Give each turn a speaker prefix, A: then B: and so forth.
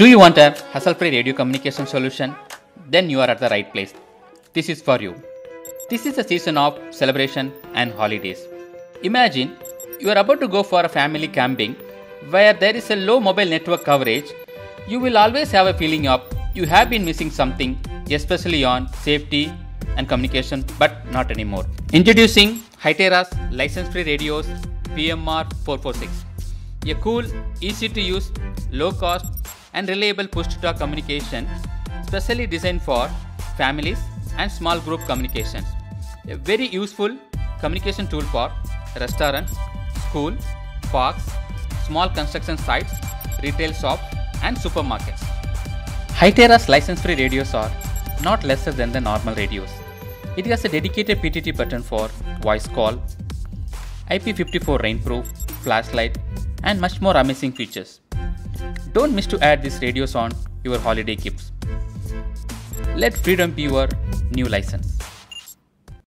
A: Do you want a hassle free radio communication solution? Then you are at the right place. This is for you. This is a season of celebration and holidays. Imagine you are about to go for a family camping where there is a low mobile network coverage. You will always have a feeling of you have been missing something, especially on safety and communication, but not anymore. Introducing Hytera's license free radios PMR 446. A cool, easy to use, low cost, and reliable push to talk communication specially designed for families and small group communications. A very useful communication tool for restaurants, school, parks, small construction sites, retail shops, and supermarkets. Hytera's license free radios are not lesser than the normal radios. It has a dedicated PTT button for voice call, IP54 rainproof, flashlight, and much more amazing features. Don't miss to add these radios on your holiday gifts. Let freedom be your new license.